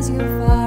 as you fall.